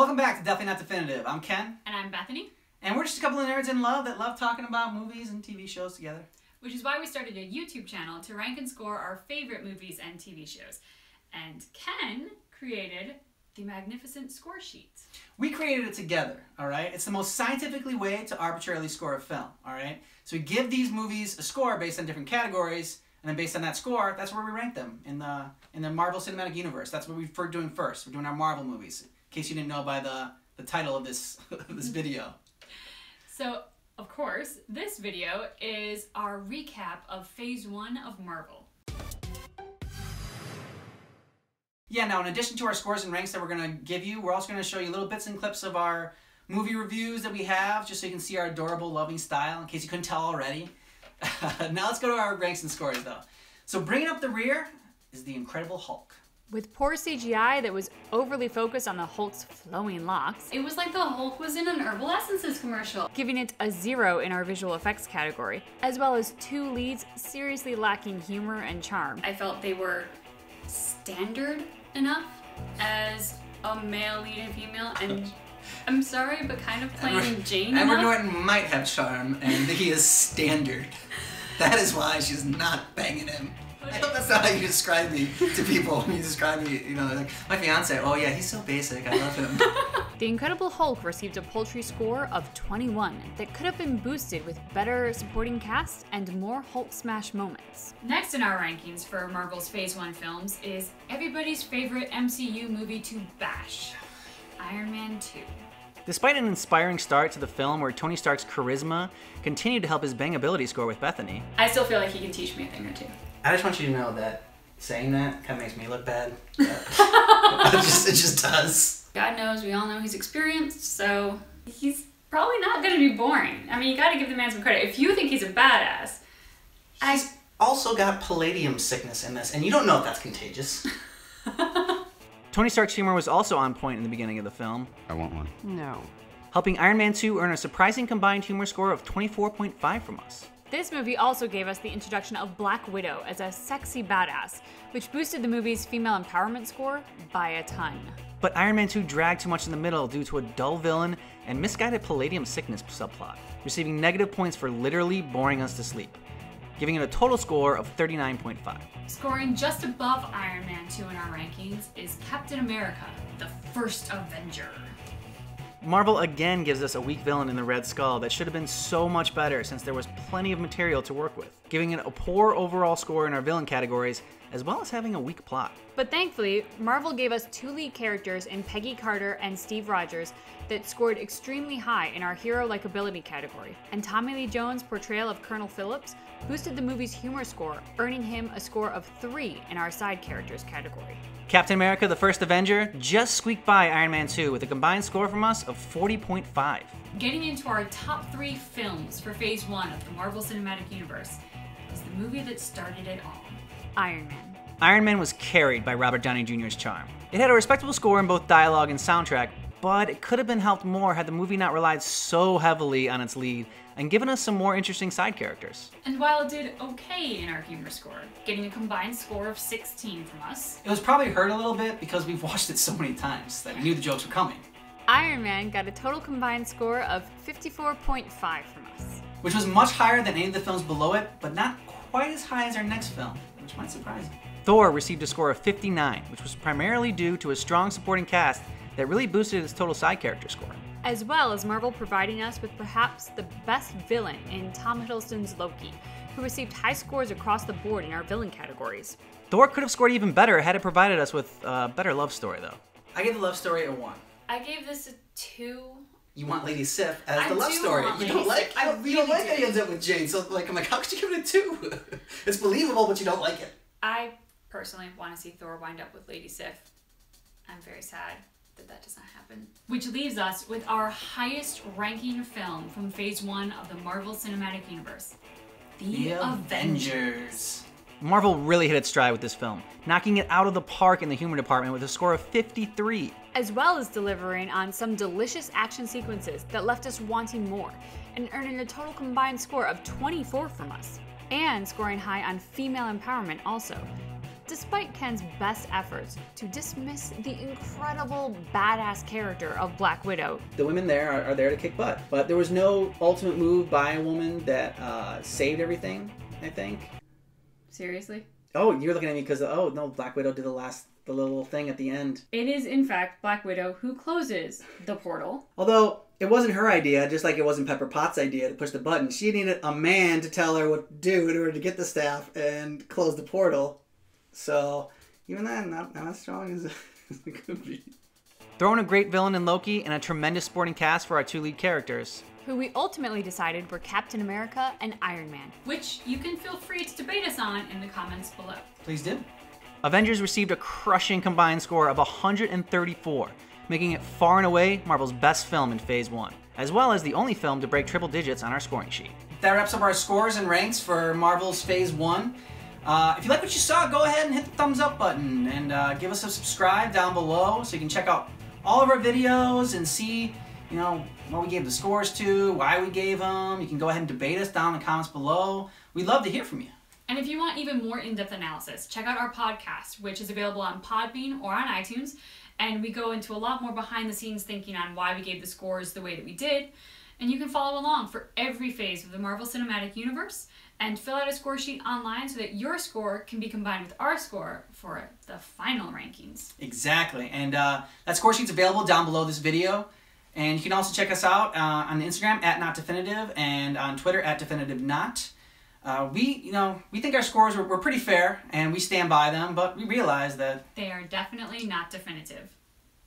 Welcome back to Definitely Not Definitive. I'm Ken, And I'm Bethany, and we're just a couple of nerds in love that love talking about movies and TV shows together. which is why we started a YouTube channel to rank and score our favorite movies and TV shows. And Ken created the magnificent score sheet. We created it together, all right? It's the most scientifically way to arbitrarily score a film, all right? So we give these movies a score based on different categories, and then based on that score, that's where we rank them in the in the Marvel Cinematic Universe. That's what we're doing first. We're doing our Marvel movies. In case you didn't know by the the title of this this video. So, of course, this video is our recap of Phase 1 of Marvel. Yeah, now in addition to our scores and ranks that we're going to give you, we're also going to show you little bits and clips of our movie reviews that we have, just so you can see our adorable, loving style, in case you couldn't tell already. now let's go to our ranks and scores, though. So bringing up the rear is the Incredible Hulk. With poor CGI that was overly focused on the Hulk's flowing locks, It was like the Hulk was in an Herbal Essences commercial. giving it a zero in our visual effects category, as well as two leads seriously lacking humor and charm. I felt they were standard enough as a male lead and female, and I'm sorry, but kind of plain Jane Edward enough. Norton might have charm, and he is standard. That is why she's not banging him. I hope that's not how you describe me to people when you describe me, you know, like, my fiance, oh yeah, he's so basic, I love him. The Incredible Hulk received a paltry score of 21 that could have been boosted with better supporting cast and more Hulk smash moments. Next in our rankings for Marvel's Phase 1 films is everybody's favorite MCU movie to bash Iron Man 2. Despite an inspiring start to the film where Tony Stark's charisma continued to help his bangability score with Bethany, I still feel like he can teach me a thing or two. I just want you to know that saying that kind of makes me look bad. it, just, it just does. God knows, we all know he's experienced, so he's probably not going to be boring. I mean, you got to give the man some credit. If you think he's a badass, I He's also got palladium sickness in this, and you don't know if that's contagious. Tony Stark's humor was also on point in the beginning of the film, I want one. No. helping Iron Man 2 earn a surprising combined humor score of 24.5 from us. This movie also gave us the introduction of Black Widow as a sexy badass, which boosted the movie's female empowerment score by a ton. But Iron Man 2 dragged too much in the middle due to a dull villain and misguided palladium sickness subplot, receiving negative points for literally boring us to sleep, giving it a total score of 39.5. scoring just above Iron Man 2 in our rankings is Captain America, the first Avenger. Marvel again gives us a weak villain in the Red Skull that should have been so much better since there was plenty of material to work with, giving it a poor overall score in our villain categories, as well as having a weak plot. But thankfully, Marvel gave us two lead characters in Peggy Carter and Steve Rogers that scored extremely high in our hero likability category. And Tommy Lee Jones' portrayal of Colonel Phillips boosted the movie's humor score, earning him a score of 3 in our side characters category. Captain America the First Avenger just squeaked by Iron Man 2 with a combined score from us of 40.5. Getting into our top three films for Phase 1 of the Marvel Cinematic Universe is the movie that started it all. Iron Man. Iron Man was carried by Robert Downey Jr.'s charm. It had a respectable score in both dialogue and soundtrack, but it could have been helped more had the movie not relied so heavily on its lead and given us some more interesting side characters. And while it did okay in our humor score, getting a combined score of 16 from us, It was probably hurt a little bit because we've watched it so many times that we knew the jokes were coming, Iron Man got a total combined score of 54.5 from us. which was much higher than any of the films below it, but not quite as high as our next film, which might surprise you. Thor received a score of 59, which was primarily due to a strong supporting cast that really boosted its total side character score. as well as Marvel providing us with perhaps the best villain in Tom Hiddleston's Loki, who received high scores across the board in our villain categories. Thor could have scored even better had it provided us with a better love story, though. I give the love story a one. I gave this a 2. You want Lady Sif as I the love do story. want You don't like. Sif. I you don't- you don't like that he ends up with Jane. So like, I'm like, how could you give it a two? it's believable, but you don't like it. I personally want to see Thor wind up with Lady Sif. I'm very sad that that does not happen. Which leaves us with our highest ranking film from Phase 1 of the Marvel Cinematic Universe The, Avengers. Marvel really hit its stride with this film, knocking it out of the park in the humor department with a score of 53. As well as delivering on some delicious action sequences that left us wanting more, and earning a total combined score of 24 from us, and scoring high on female empowerment also. despite Ken's best efforts to dismiss the incredible badass character of Black Widow. The women there are, are there to kick butt, but there was no ultimate move by a woman that uh, saved everything. I think. Seriously? Oh, you're looking at me because oh no, Black Widow did the last the little thing at the end. It is in fact Black Widow who closes the portal. Although it wasn't her idea, just like it wasn't Pepper Potts' idea to push the button. She needed a man to tell her what to do in order to get the staff and close the portal. So even then, not, not as strong as it could be. Throwing a great villain in Loki and a tremendous sporting cast for our two lead characters. Who we ultimately decided were Captain America and Iron Man. Which you can feel free to debate us on in the comments below. Please do. Avengers received a crushing combined score of 134, making it far and away Marvel's best film in Phase 1, as well as the only film to break triple digits on our scoring sheet. That wraps up our scores and ranks for Marvel's Phase 1. Uh, if you like what you saw, go ahead and hit the thumbs up button and uh, give us a subscribe down below so you can check out all of our videos and see, you know, what we gave the scores to, why we gave them. You can go ahead and debate us down in the comments below. We'd love to hear from you. And if you want even more in-depth analysis, check out our podcast, which is available on Podbean or on iTunes. And we go into a lot more behind the scenes thinking on why we gave the scores the way that we did. And you can follow along for every phase of the Marvel Cinematic Universe and fill out a score sheet online so that your score can be combined with our score for the final rankings. Exactly. And uh, that score sheet's available down below this video. And you can also check us out uh, on Instagram at Not Definitive and on Twitter at Definitive Not. Uh, we, you know, we think our scores were, were pretty fair and we stand by them, but we realize that they are definitely not definitive.